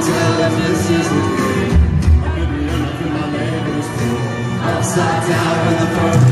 tell this is the thing. I'm be I my name is cool. Upside down in the purple.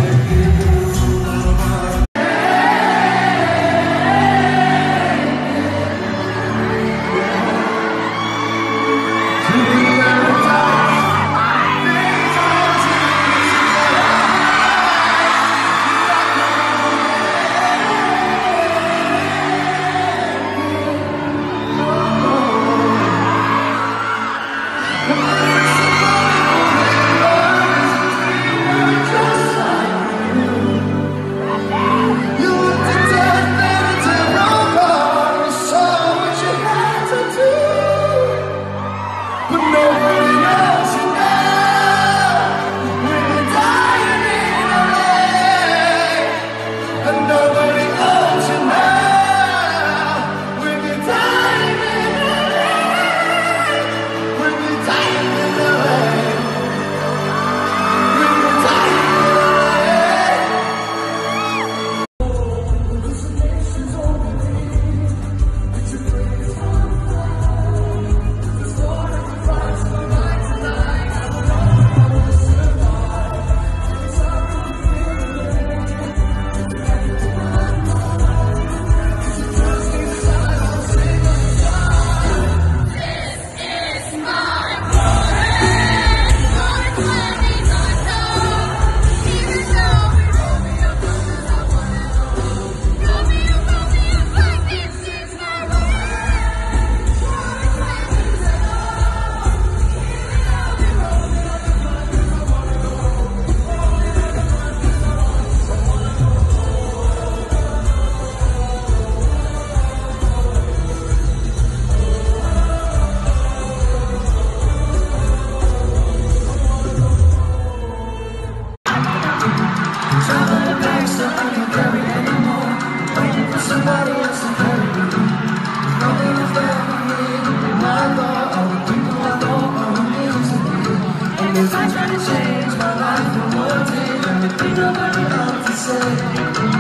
say